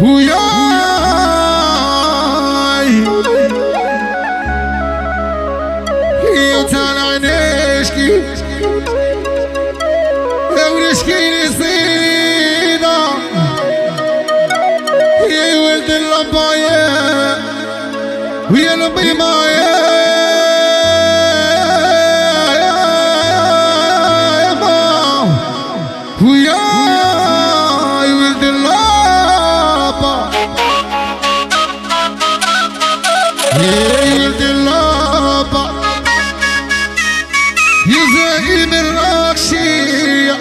Huyay Yutan are Evreşkini seyda هيد اللابا يزين الأغشية